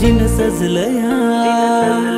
जिन सजलया।